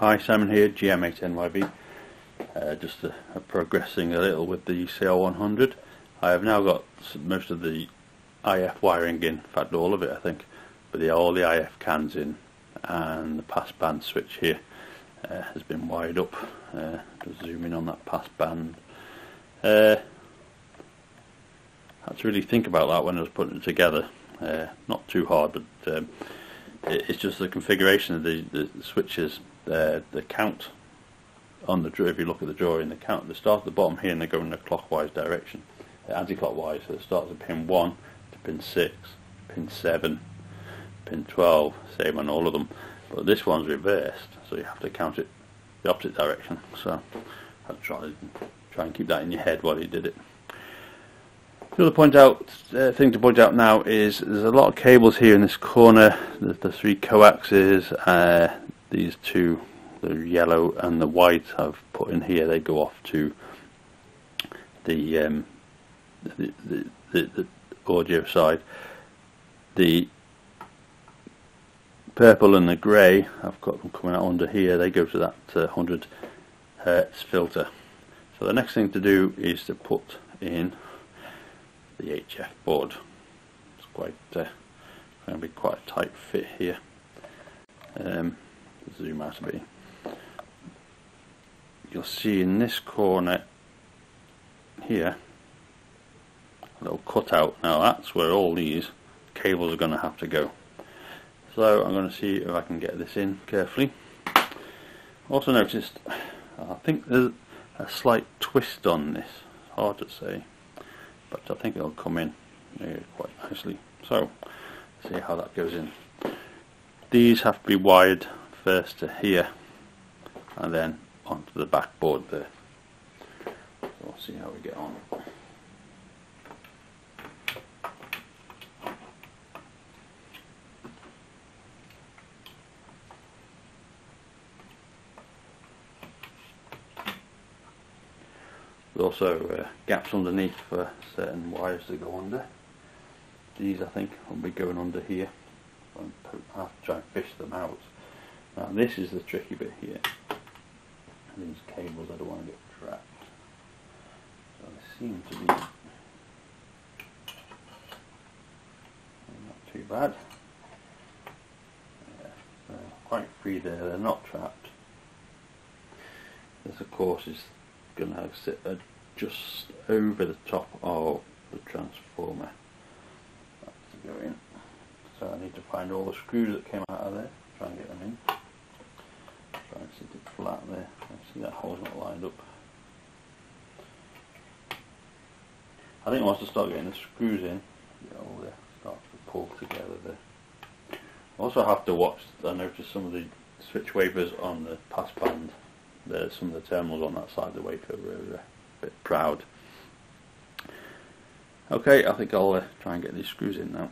Hi, Simon here, GM8NYB. Uh, just uh, progressing a little with the CR100. I have now got most of the IF wiring in, in fact all of it I think, but the, all the IF cans in and the passband switch here uh, has been wired up. Uh, just zoom in on that passband. Uh, had to really think about that when I was putting it together. Uh, not too hard, but um, it's just the configuration of the, the switches, uh, the count on the if you look at the drawing, the count they start at the bottom here and they go in a clockwise direction, anti-clockwise. So it starts at pin one to pin six, pin seven, pin twelve, same on all of them. But this one's reversed, so you have to count it the opposite direction. So I'll try try and keep that in your head while you did it. The other point out uh, thing to point out now is there's a lot of cables here in this corner. There's the three coaxes, uh, these two, the yellow and the white I've put in here. They go off to the um, the, the, the, the audio side. The purple and the grey, I've got them coming out under here. They go to that uh, 100 hertz filter. So the next thing to do is to put in the HF board. It's quite uh, going to be quite a tight fit here. Um, zoom out a bit. You'll see in this corner here a little cutout. Now that's where all these cables are going to have to go. So I'm going to see if I can get this in carefully. Also noticed, I think there's a slight twist on this. Hard to say but I think it'll come in uh, quite nicely. So, see how that goes in. These have to be wired first to here and then onto the backboard there. So we'll see how we get on. There's also uh, gaps underneath for certain wires to go under. These I think will be going under here. I have to try and fish them out. Now this is the tricky bit here. These cables I don't want to get trapped. So they seem to be not too bad. Yeah, they're quite free there, they're not trapped. This of course is going to sit just over the top of the transformer. That's to go in. So I need to find all the screws that came out of there, try and get them in. Sit it flat there. See that hole's not lined up. I think once I start getting the screws in, you know, they start to pull together there. I also have to watch, I noticed some of the switch wafers on the pass band there's some of the terminals on that side of the wafer were a bit proud. Okay, I think I'll uh, try and get these screws in now.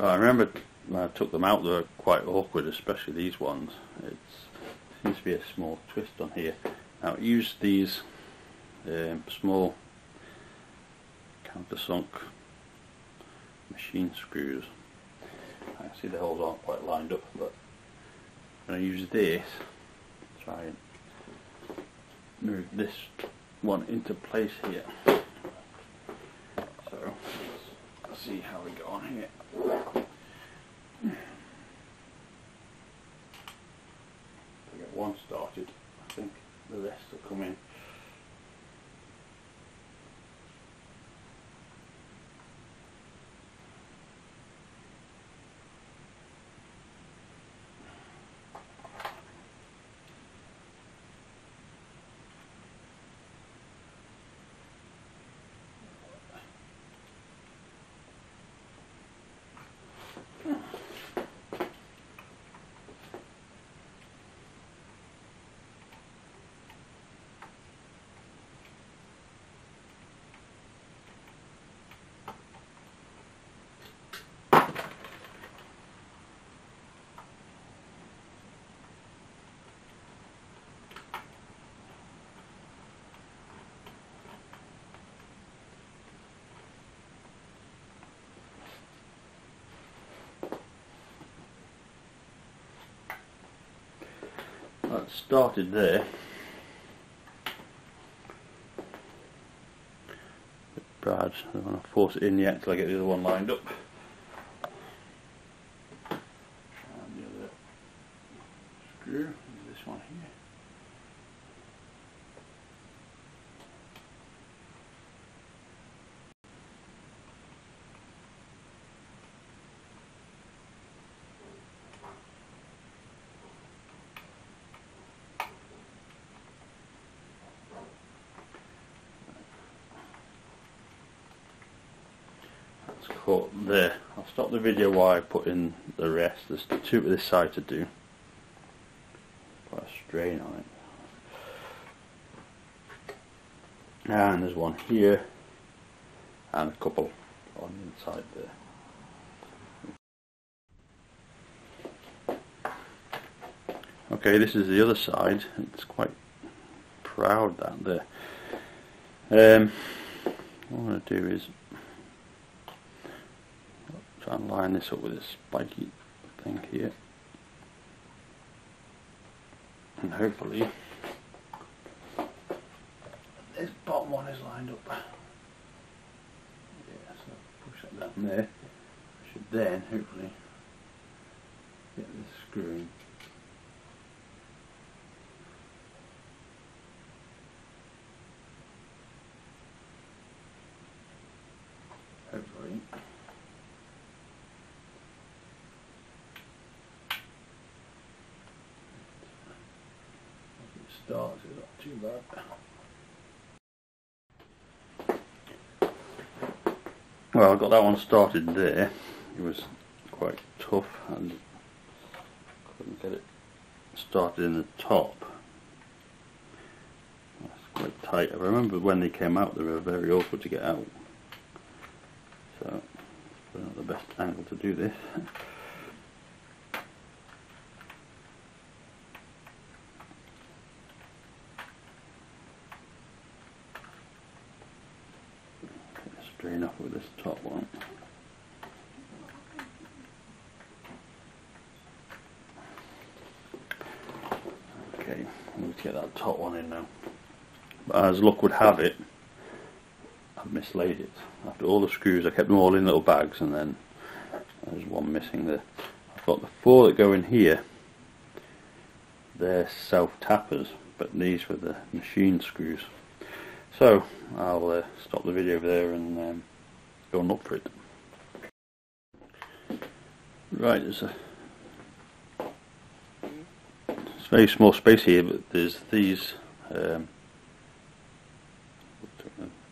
I remember when I took them out, they were quite awkward, especially these ones. It seems to be a small twist on here. Now, use these um, small countersunk machine screws. I see the holes aren't quite lined up, but I'm going to use this, try and move this one into place here. So let's see how we go on here. To get one started, I think rest will come in. That started there. Brad, I don't want to force it in yet till I get the other one lined up. And the other screw is this one here. That's caught there. I'll stop the video while I put in the rest. There's two to this side to do. Put a strain on it. And there's one here and a couple on the inside there. Okay, this is the other side. It's quite proud that there. Um, what I'm going to do is try and line this up with this spiky thing here. And hopefully this bottom one is lined up. Yeah, so push that down there. I should then hopefully get this screwing. Hopefully. As it starts, it's not too bad. Well, I got that one started there. It was quite tough and couldn't get it started in the top. That's quite tight. I remember when they came out, they were very awkward to get out. So, not the best angle to do this. Off with this top one. Okay, let's get that top one in now. But as luck would have it, I've mislaid it. After all the screws, I kept them all in little bags, and then there's one missing there. I've got the four that go in here. They're self-tappers, but these were the machine screws. So, I'll uh, stop the video there and um, go and look for it. Right, there's a it's very small space here, but there's these um,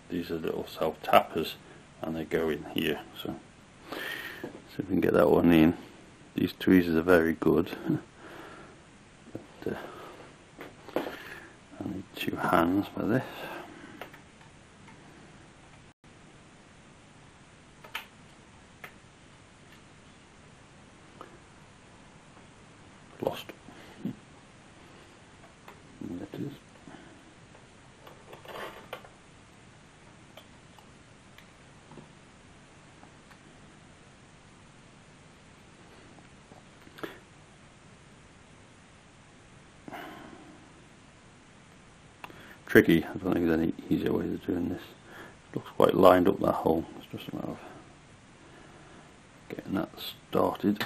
these are little self tappers, and they go in here. So, see if we can get that one in. These tweezers are very good. but, uh, I need two hands for this. Tricky, I don't think there's any easier way of doing this. It Looks quite lined up that hole, it's just a matter of getting that started.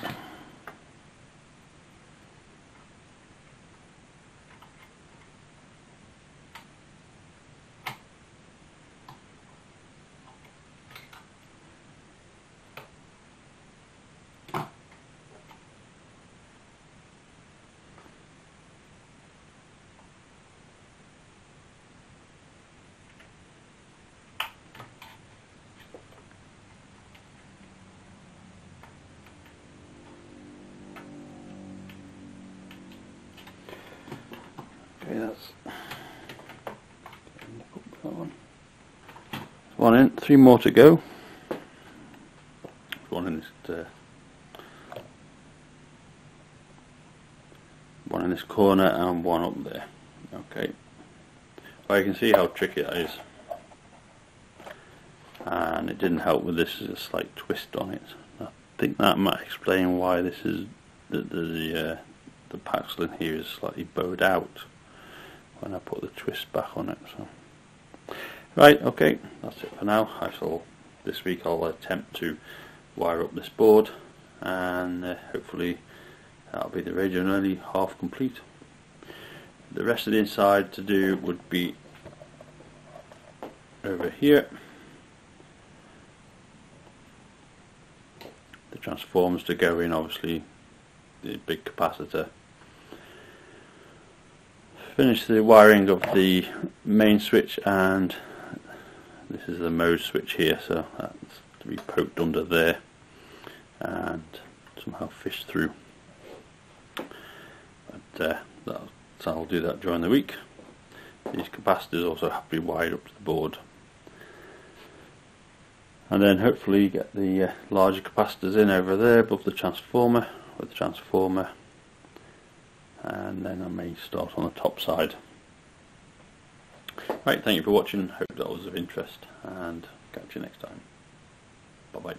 That's one. In, three more to go. One in this, uh, one in this corner and one up there. Okay. Well, you can see how tricky that is. And it didn't help with this, there's a slight twist on it. I think that might explain why this is the, the, the uh, the paxel in here is slightly bowed out when I put the twist back on it. So, Right, okay, that's it for now. I shall, this week I'll attempt to wire up this board and uh, hopefully that'll be the radio nearly half complete. The rest of the inside to do would be over here. The transformers to go in obviously the big capacitor. Finish the wiring of the main switch and this is the mode switch here so that's to be poked under there and somehow fished through. But uh, so I'll do that during the week. These capacitors also have to be wired up to the board. And then hopefully get the uh, larger capacitors in over there above the transformer with the transformer and then I may start on the top side. Right thank you for watching. Hope that was of interest and catch you next time. Bye bye